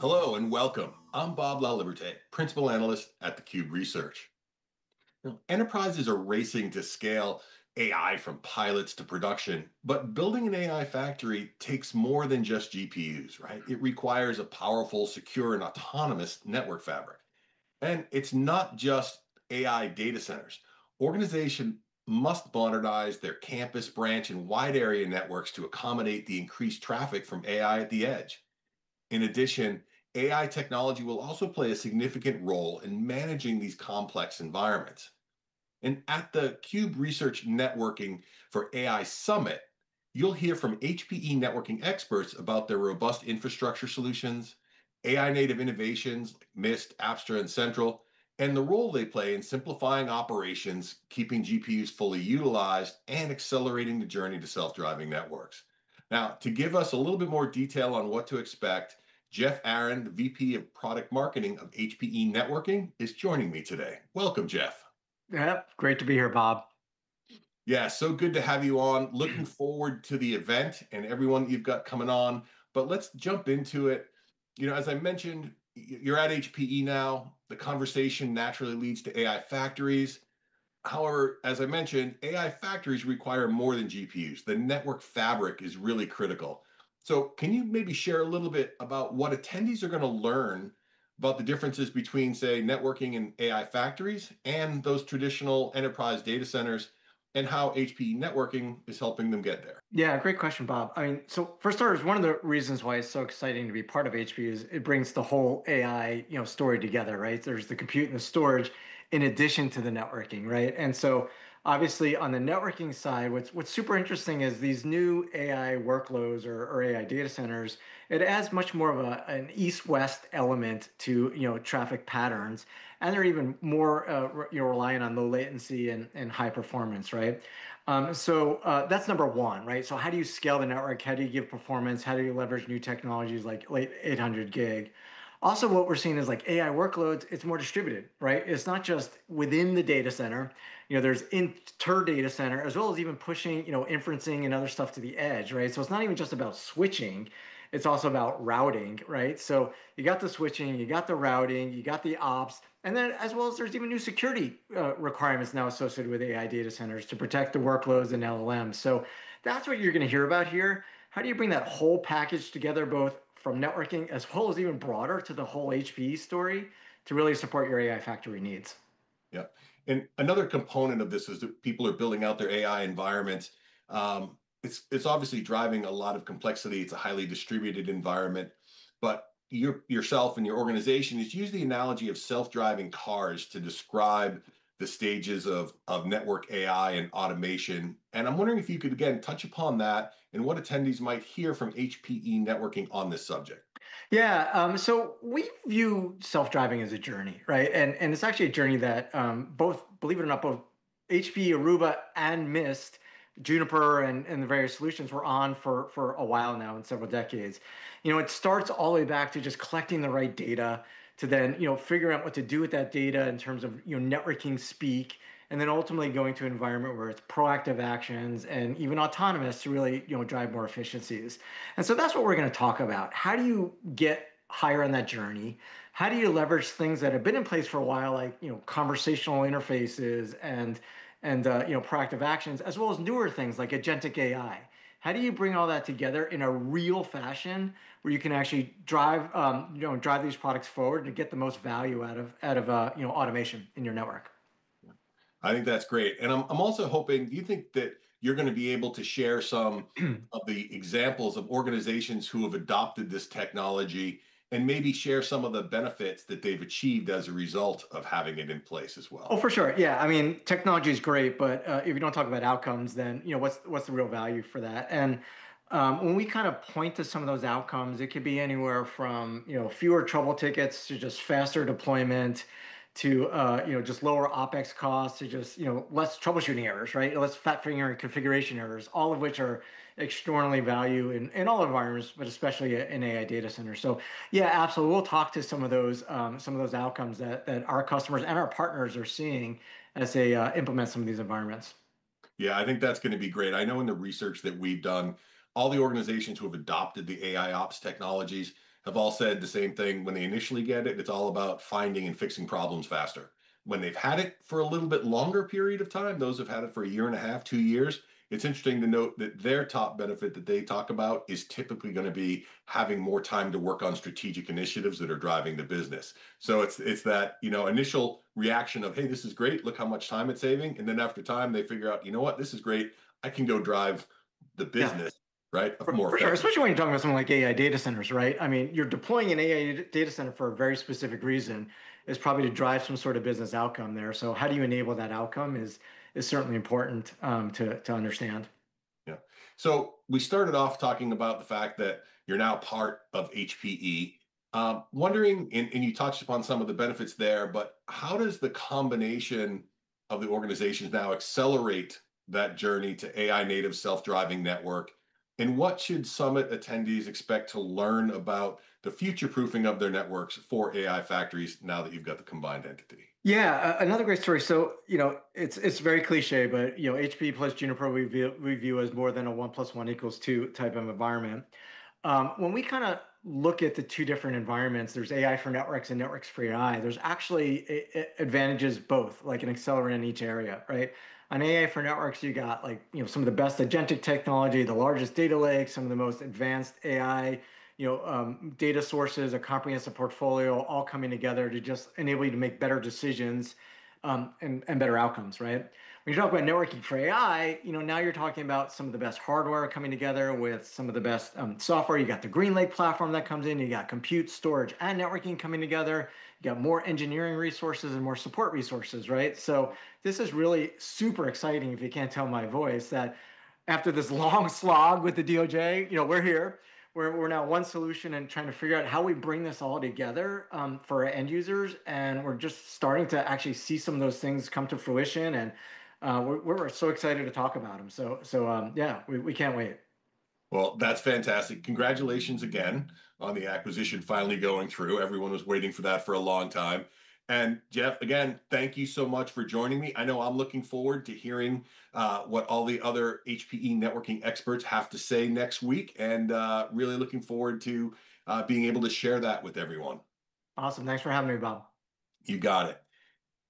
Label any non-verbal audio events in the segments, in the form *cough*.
Hello and welcome. I'm Bob LaLiberte, Principal Analyst at theCUBE Research. Now, enterprises are racing to scale AI from pilots to production, but building an AI factory takes more than just GPUs, right? It requires a powerful, secure, and autonomous network fabric. And it's not just AI data centers. Organizations must modernize their campus, branch, and wide area networks to accommodate the increased traffic from AI at the edge. In addition, AI technology will also play a significant role in managing these complex environments. And at the Cube Research Networking for AI Summit, you'll hear from HPE networking experts about their robust infrastructure solutions, AI native innovations like Mist, Apstra, and Central, and the role they play in simplifying operations, keeping GPUs fully utilized, and accelerating the journey to self-driving networks. Now, to give us a little bit more detail on what to expect, Jeff Aaron, the VP of Product Marketing of HPE Networking, is joining me today. Welcome, Jeff. Yep, great to be here, Bob. Yeah, so good to have you on. Looking forward to the event and everyone you've got coming on. But let's jump into it. You know, as I mentioned, you're at HPE now. The conversation naturally leads to AI factories. However, as I mentioned, AI factories require more than GPUs. The network fabric is really critical. So can you maybe share a little bit about what attendees are going to learn about the differences between, say, networking and AI factories and those traditional enterprise data centers and how HPE networking is helping them get there? Yeah, great question, Bob. I mean, so for starters, one of the reasons why it's so exciting to be part of HPE is it brings the whole AI, you know, story together, right? There's the compute and the storage in addition to the networking, right? And so obviously on the networking side, what's what's super interesting is these new AI workloads or, or AI data centers, it adds much more of a, an east-west element to you know traffic patterns, and they're even more uh, you know reliant on low latency and, and high performance, right? Um, so uh, that's number one, right? So how do you scale the network? How do you give performance? How do you leverage new technologies like late 800 gig? Also, what we're seeing is like AI workloads, it's more distributed, right? It's not just within the data center. You know, there's inter data center as well as even pushing, you know, inferencing and other stuff to the edge, right? So it's not even just about switching, it's also about routing, right? So you got the switching, you got the routing, you got the ops, and then as well as there's even new security uh, requirements now associated with AI data centers to protect the workloads and LLMs. So that's what you're going to hear about here. How do you bring that whole package together, both from networking as well as even broader to the whole HPE story to really support your AI factory needs? Yeah. And another component of this is that people are building out their AI environments. Um, it's it's obviously driving a lot of complexity. It's a highly distributed environment, but your yourself and your organization is use the analogy of self-driving cars to describe the stages of of network AI and automation. And I'm wondering if you could again touch upon that and what attendees might hear from HPE networking on this subject. Yeah, um, so we view self-driving as a journey, right? And and it's actually a journey that um, both, believe it or not, both HPE, Aruba, and Mist, Juniper, and, and the various solutions were on for for a while now, in several decades. You know, it starts all the way back to just collecting the right data, to then you know figuring out what to do with that data in terms of you know networking speak and then ultimately going to an environment where it's proactive actions and even autonomous to really you know drive more efficiencies. And so that's what we're going to talk about. How do you get higher on that journey? How do you leverage things that have been in place for a while like you know conversational interfaces and and uh, you know proactive actions as well as newer things like agentic ai how do you bring all that together in a real fashion where you can actually drive um, you know drive these products forward and get the most value out of out of uh, you know automation in your network I think that's great. And I'm, I'm also hoping, do you think that you're going to be able to share some *clears throat* of the examples of organizations who have adopted this technology and maybe share some of the benefits that they've achieved as a result of having it in place as well? Oh, for sure. Yeah. I mean, technology is great, but uh, if you don't talk about outcomes, then, you know, what's, what's the real value for that? And um, when we kind of point to some of those outcomes, it could be anywhere from, you know, fewer trouble tickets to just faster deployment to uh, you know just lower opex costs to just you know less troubleshooting errors right? Less fat finger and configuration errors all of which are extraordinarily value in, in all environments but especially in ai data centers. So yeah absolutely. We'll talk to some of those um, some of those outcomes that, that our customers and our partners are seeing as they uh, implement some of these environments. Yeah i think that's going to be great. I know in the research that we've done all the organizations who have adopted the ai ops technologies have all said the same thing when they initially get it. It's all about finding and fixing problems faster. When they've had it for a little bit longer period of time, those have had it for a year and a half, two years, it's interesting to note that their top benefit that they talk about is typically going to be having more time to work on strategic initiatives that are driving the business. So it's it's that you know initial reaction of hey this is great look how much time it's saving and then after time they figure out you know what this is great I can go drive the business. Right for, more for sure especially when you're talking about something like AI data centers right I mean you're deploying an AI data center for a very specific reason is probably to drive some sort of business outcome there so how do you enable that outcome is is certainly important um, to to understand. Yeah. So we started off talking about the fact that you're now part of HPE. Um, wondering, and, and you touched upon some of the benefits there, but how does the combination of the organizations now accelerate that journey to AI native self-driving network? And what should Summit attendees expect to learn about the future proofing of their networks for AI factories now that you've got the combined entity? Yeah, another great story. So, you know, it's it's very cliche, but you know, HP plus Juniper we view, we view as more than a one plus one equals two type of environment. Um, when we kind of look at the two different environments, there's AI for networks and networks for AI. There's actually a, a advantages both, like an accelerant in each area, right? On AI for networks, you got like you know some of the best agentic technology, the largest data lake, some of the most advanced AI you know, um, data sources, a comprehensive portfolio, all coming together to just enable you to make better decisions um, and, and better outcomes, right? When you talk about networking for AI, you know, now you're talking about some of the best hardware coming together with some of the best um, software. You got the GreenLake platform that comes in. You got compute, storage, and networking coming together. You got more engineering resources and more support resources, right? So this is really super exciting. If you can't tell my voice, that after this *laughs* long slog with the DOJ, you know, we're here we're, we're now one solution and trying to figure out how we bring this all together um, for end users. And we're just starting to actually see some of those things come to fruition. And uh, we're, we're so excited to talk about them. So, so um, yeah, we, we can't wait. Well, that's fantastic. Congratulations again on the acquisition finally going through. Everyone was waiting for that for a long time. And Jeff, again, thank you so much for joining me. I know I'm looking forward to hearing uh, what all the other HPE networking experts have to say next week, and uh, really looking forward to uh, being able to share that with everyone. Awesome. Thanks for having me, Bob. You got it.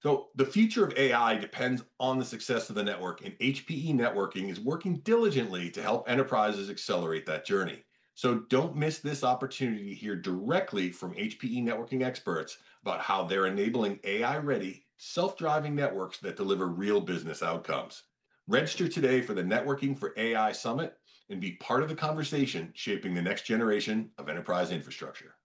So, the future of AI depends on the success of the network, and HPE Networking is working diligently to help enterprises accelerate that journey. So, don't miss this opportunity to hear directly from HPE networking experts about how they're enabling AI ready, self driving networks that deliver real business outcomes. Register today for the Networking for AI Summit and be part of the conversation shaping the next generation of enterprise infrastructure.